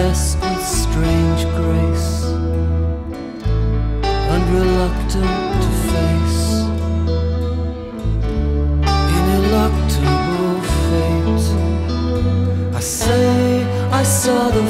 Blessed with strange grace and reluctant to face ineluctable fate. I say I saw the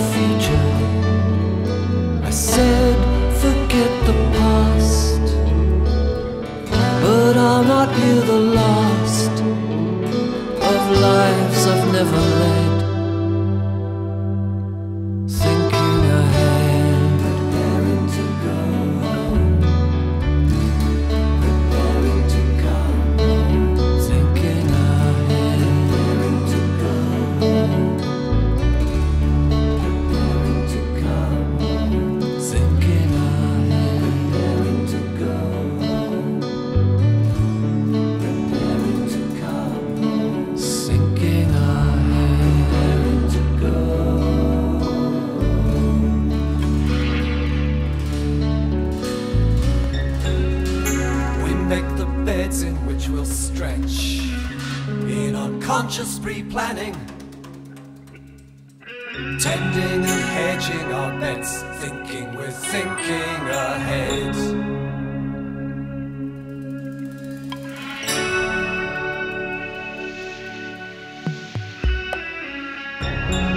Tending and hedging our bets, thinking we're thinking ahead.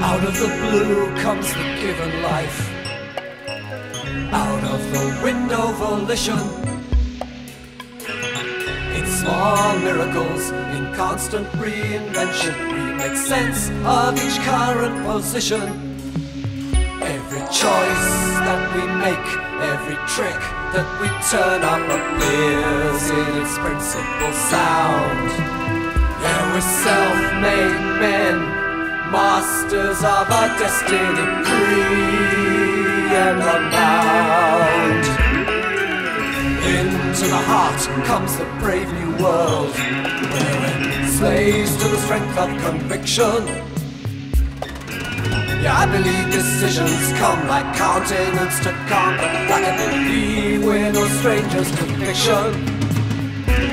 Out of the blue comes the given life. Out of the window volition. Small miracles, in constant reinvention, we make sense of each current position. Every choice that we make, every trick that we turn up appears in its principal sound. Yeah, we're self-made men, masters of our destiny, free and. Into the heart comes the brave new world, slaves to the strength of conviction. Yeah, I believe decisions come like continents to conquer. Like I believe we're no strangers to fiction.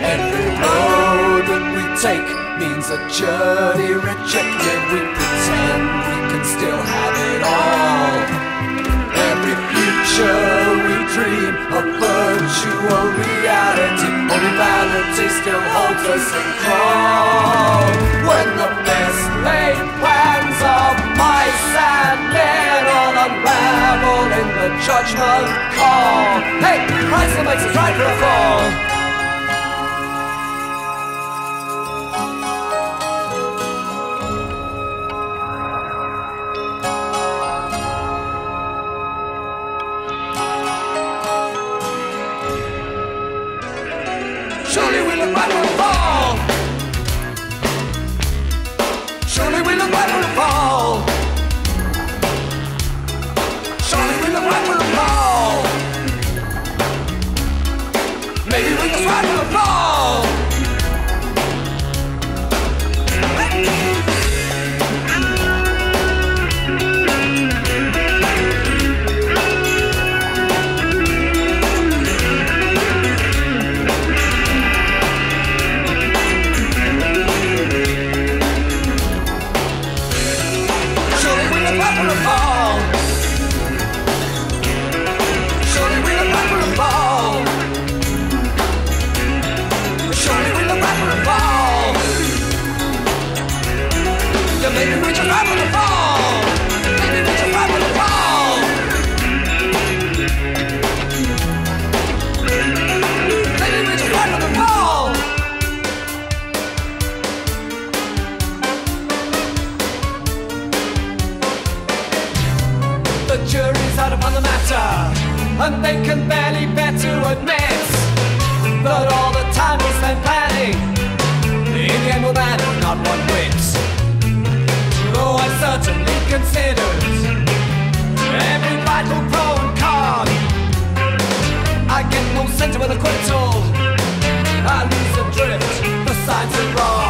Every road that we take means a journey rejected. We pretend we can still have it all. Every future we dream of virtual. Vanity still holds us in thrall. When the best laid plans of mice and men all unravel in the judgment call. Hey, Christ makes us right for a fall. jury's out upon the matter, and they can barely bear to admit that all the time we spent planning, in the end will matter not one whit. Though I certainly considered every vital pro and con, I get no sense sentiment acquittal, I lose the drift, the signs are wrong.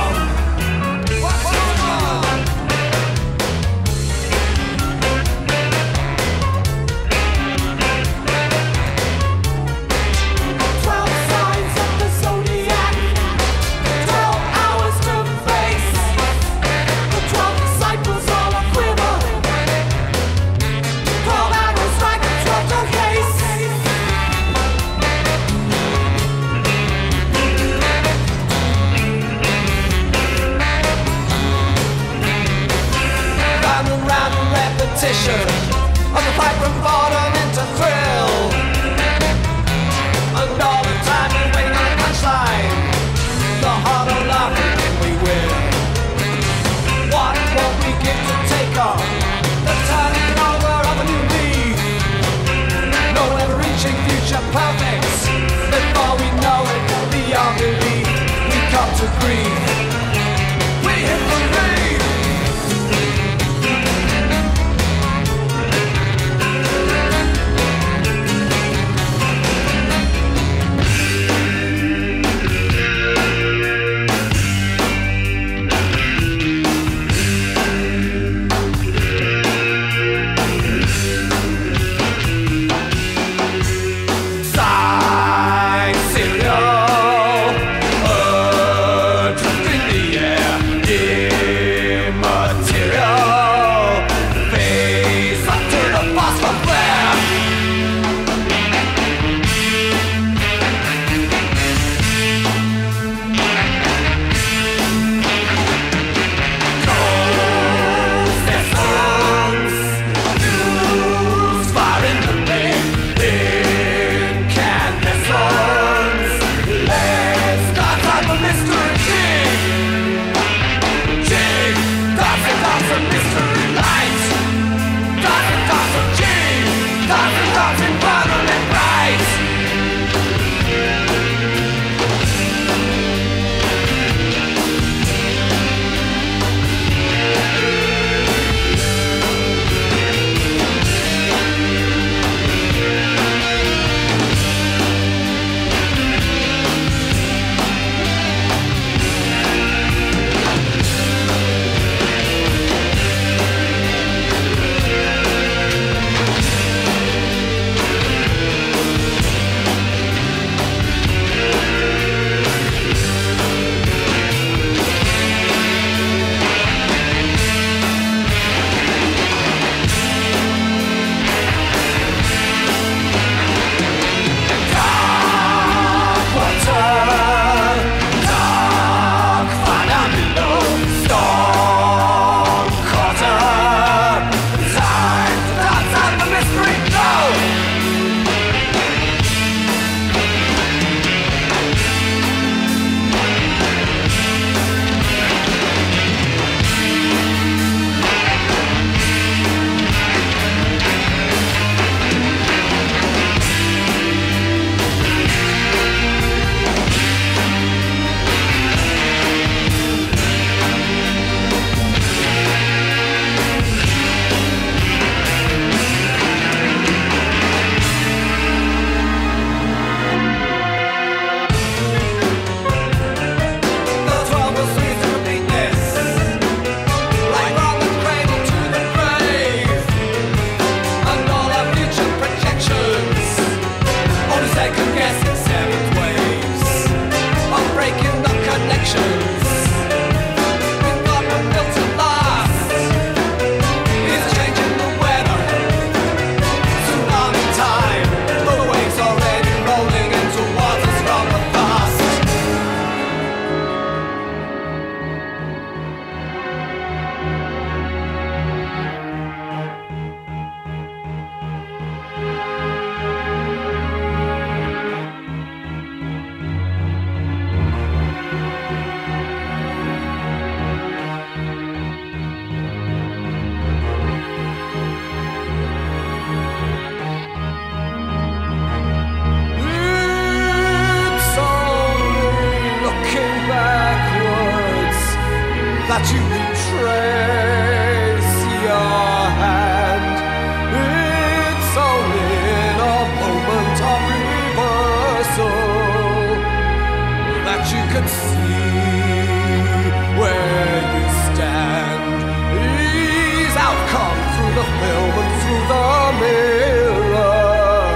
He's outcome through the film and through the mirror.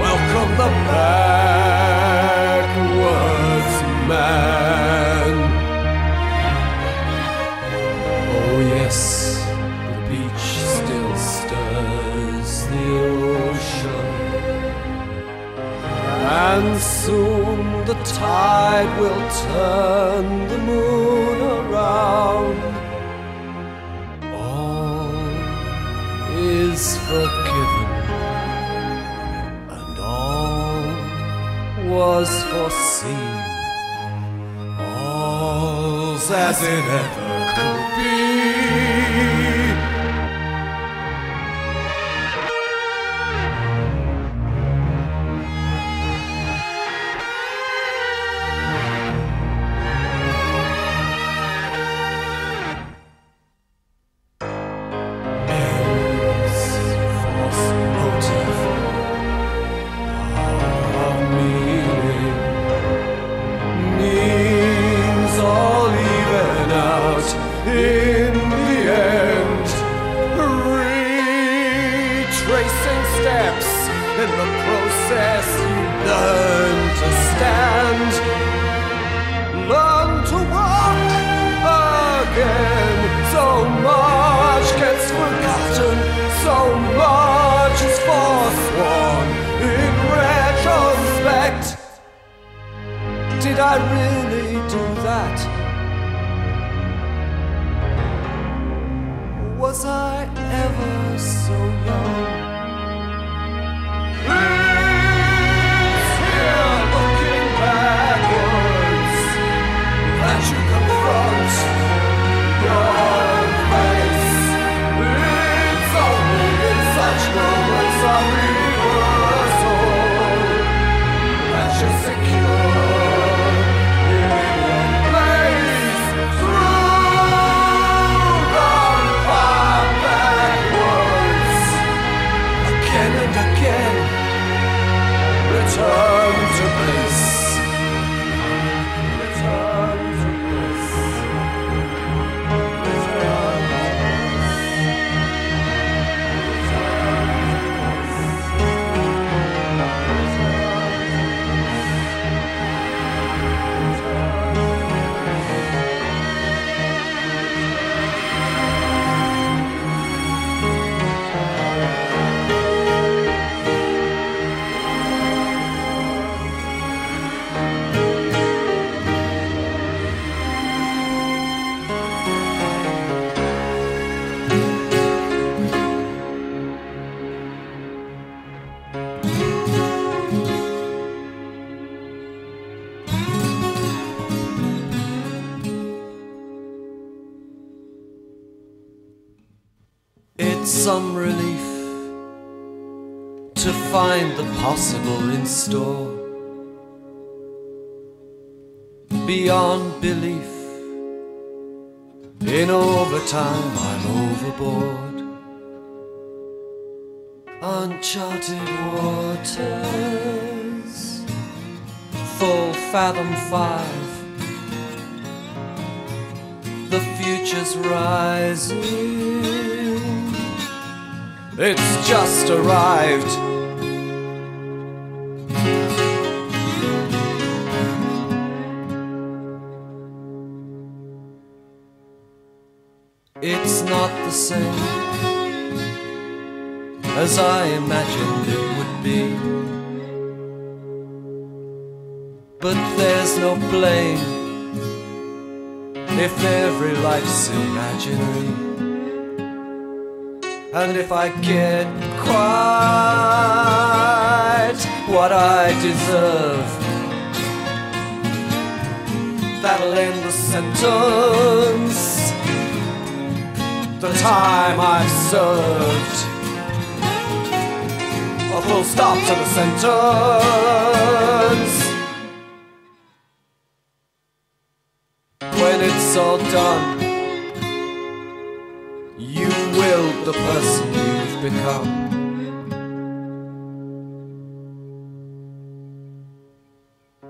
Welcome the backwards man. Oh yes, the beach still stirs the ocean. And soon the tide will turn the moon around. Forgiven, and all was foreseen. All's as it ever could be. Out so some relief to find the possible in store. Beyond belief, in overtime, I'm overboard. Uncharted waters, full fathom five. The future's rising. It's just arrived. It's not the same as I imagined it would be. But there's no blame if every life's imaginary. And if I get quite what I deserve, that'll end the sentence. The time I've served. A full stop to the sentence. When it's all done, the person you've become.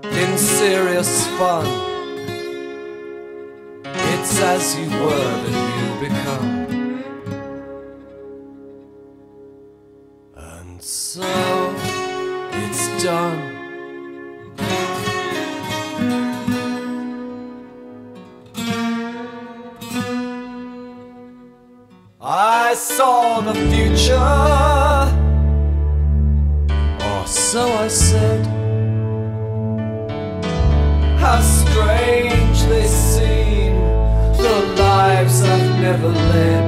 In serious fun. It's as you were that you become. never let